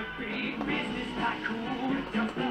like a big business tycoon.